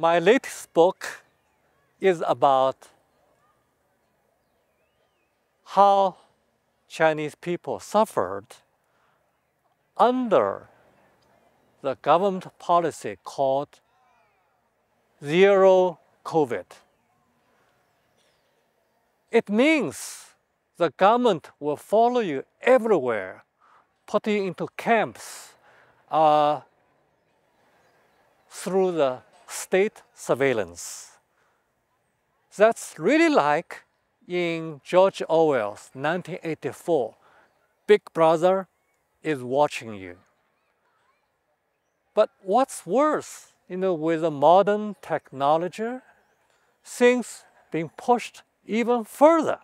my latest book is about how Chinese people suffered under the government policy called zero COVID. It means the government will follow you everywhere, put you into camps uh, through the state surveillance. That's really like in George Orwell's 1984, Big Brother is watching you. But what's worse, you know, with the modern technology, things being pushed even further.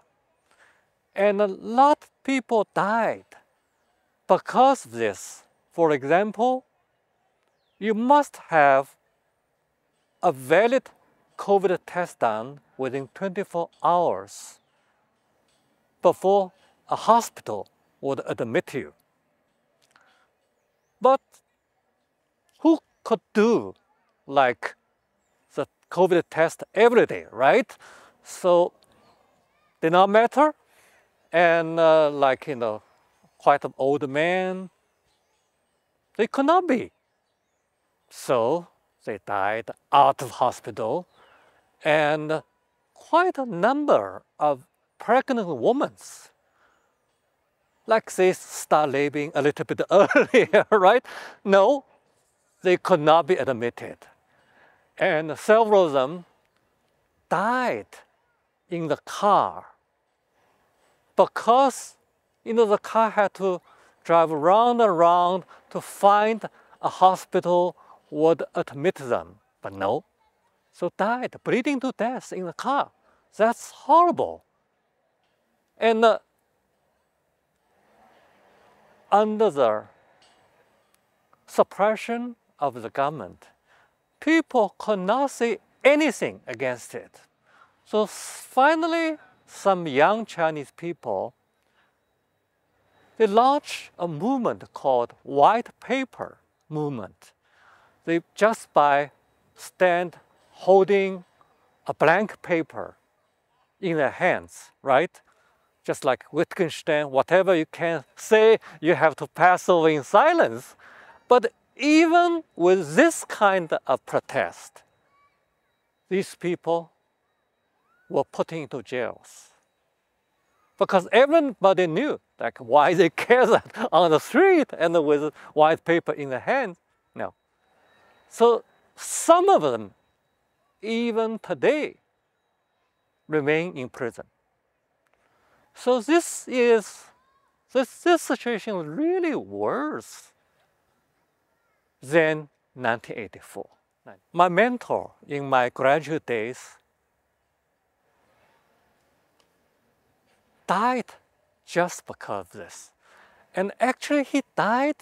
And a lot of people died because of this. For example, you must have a valid COVID test done within 24 hours before a hospital would admit you. But who could do like the COVID test every day, right? So did not matter. And uh, like, you know, quite an old man, they could not be. So they died out of hospital and quite a number of pregnant women like this start living a little bit earlier, right? No, they could not be admitted. And several of them died in the car because you know the car had to drive around and around to find a hospital would admit them, but no. So died, bleeding to death in the car. That's horrible. And uh, under the suppression of the government, people could not say anything against it. So finally, some young Chinese people, they launched a movement called White Paper Movement. They just by stand holding a blank paper in their hands, right? Just like Wittgenstein, whatever you can say, you have to pass over in silence. But even with this kind of protest, these people were put into jails. Because everybody knew like why they gathered on the street and with white paper in their hand. So some of them, even today, remain in prison. So this is, this, this situation is really worse than 1984. My mentor in my graduate days died just because of this. And actually he died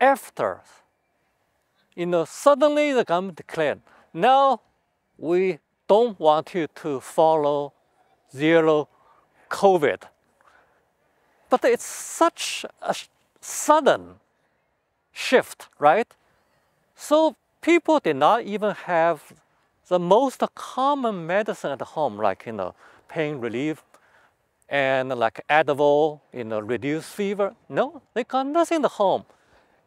after, you know, suddenly the government declared, now we don't want you to follow zero COVID. But it's such a sudden shift, right? So people did not even have the most common medicine at home, like, you know, pain relief and like Advil, you know, reduce fever. No, they got nothing at home.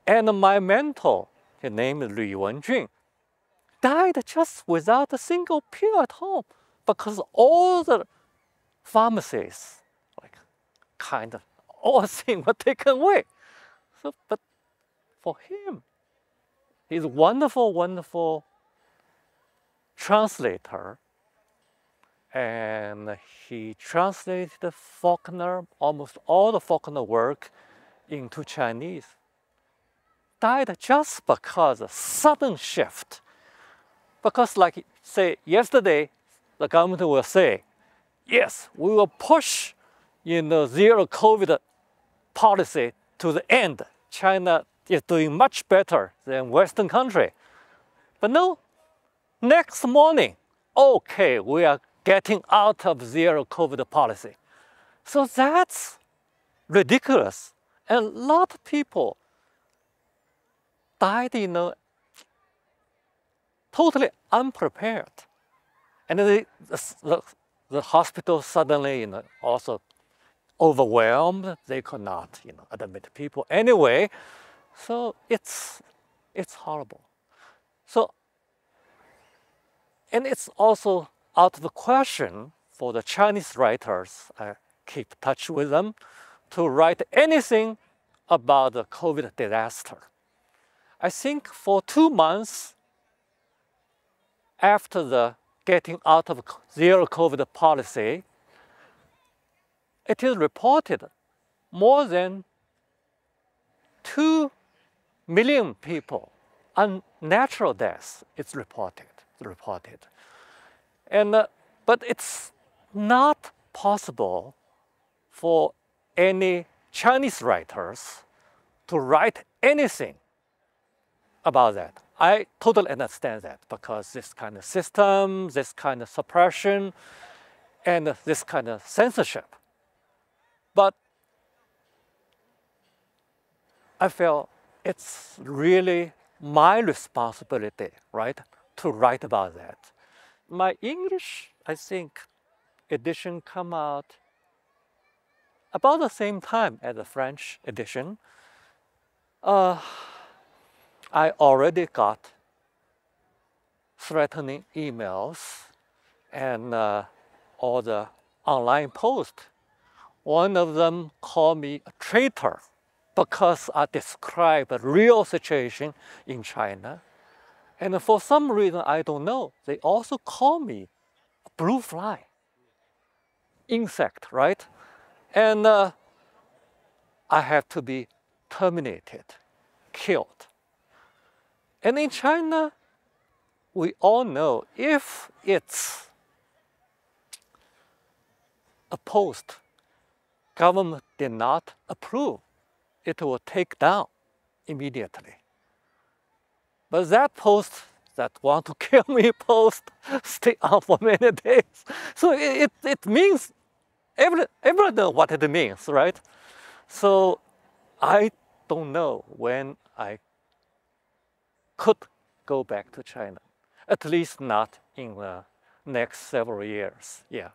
And my mentor, his name is Lu Wenjun, died just without a single pill at home because all the pharmacies, like kind of all things were taken away. So, but for him, he's wonderful, wonderful translator and he translated Faulkner, almost all the Faulkner work into Chinese. Died just because a sudden shift. Because like say yesterday, the government will say, yes, we will push you know, zero COVID policy to the end. China is doing much better than Western country. But no, next morning, okay, we are getting out of zero COVID policy. So that's ridiculous. And a lot of people died, you know, totally unprepared. And the, the, the hospital suddenly you know, also overwhelmed. They could not you know, admit people anyway. So it's, it's horrible. So, and it's also out of the question for the Chinese writers, I keep touch with them, to write anything about the COVID disaster. I think for two months after the getting out of zero COVID policy, it is reported more than 2 million people, unnatural deaths, it's reported, reported. And, uh, but it's not possible for any Chinese writers to write anything about that. I totally understand that because this kind of system, this kind of suppression, and this kind of censorship. But I feel it's really my responsibility, right, to write about that. My English, I think, edition come out about the same time as the French edition. Uh, I already got threatening emails and uh, all the online posts. One of them called me a traitor because I described a real situation in China. And for some reason, I don't know, they also call me a blue fly, insect, right? And uh, I have to be terminated, killed. And in China, we all know if it's a post government did not approve, it will take down immediately. But that post that want to kill me post stay on for many days. So it, it means, every, everyone knows what it means, right? So I don't know when I could go back to China, at least not in the next several years. Yeah.